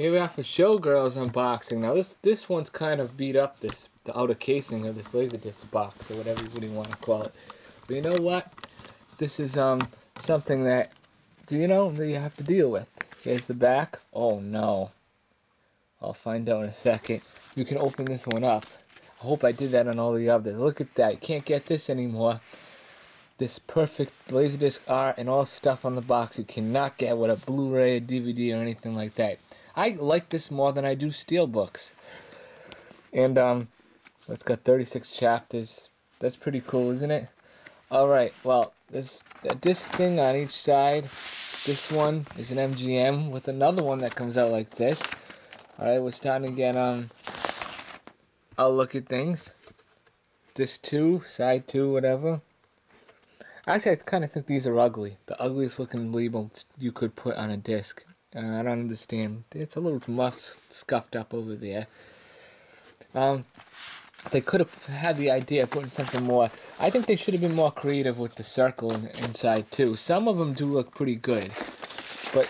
Here we are for Showgirls unboxing. Now this this one's kind of beat up. This the outer casing of this Laserdisc box or whatever you want to call it. But you know what? This is um something that do you know that you have to deal with. Here's the back. Oh no. I'll find out in a second. You can open this one up. I hope I did that on all the others. Look at that. You can't get this anymore. This perfect Laserdisc art and all stuff on the box you cannot get with a Blu-ray, a DVD, or anything like that. I like this more than I do steelbooks. And um, it's got 36 chapters. That's pretty cool, isn't it? Alright, well, this a disc thing on each side. This one is an MGM with another one that comes out like this. Alright, we're starting to get um, I'll look at things. This 2, side 2, whatever. Actually, I kind of think these are ugly. The ugliest looking label you could put on a disc. Uh, I don't understand. It's a little muff scuffed up over there. Um, they could have had the idea of putting something more. I think they should have been more creative with the circle inside too. Some of them do look pretty good, but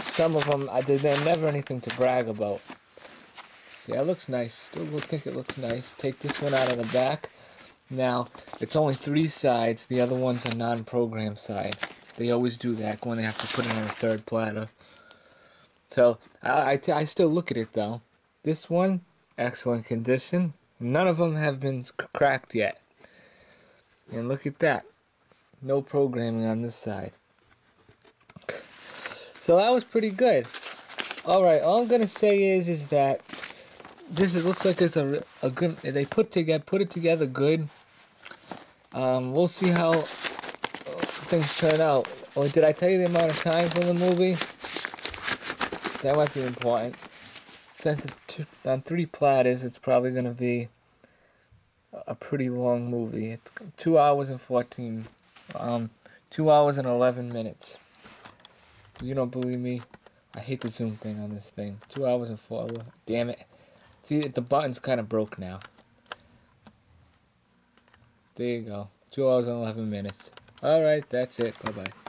some of them I they're never anything to brag about. Yeah, it looks nice. Still think it looks nice. Take this one out of the back. Now, it's only three sides. The other one's a non-program side. They always do that when they have to put it on a third platter. So I, I, I still look at it though. This one, excellent condition. None of them have been cracked yet. And look at that. No programming on this side. So that was pretty good. Alright, all I'm going to say is is that this is, looks like it's a, a good... They put together put it together good. Um, we'll see how things turn out. Or did I tell you the amount of time for the movie? That might be important. Since it's two, on three platters, it's probably going to be a pretty long movie. It's two hours and 14, um, two hours and 11 minutes. You don't believe me? I hate the zoom thing on this thing. Two hours and four, damn it. See, the button's kind of broke now. There you go. Two hours and 11 minutes. Alright, that's it. Bye-bye.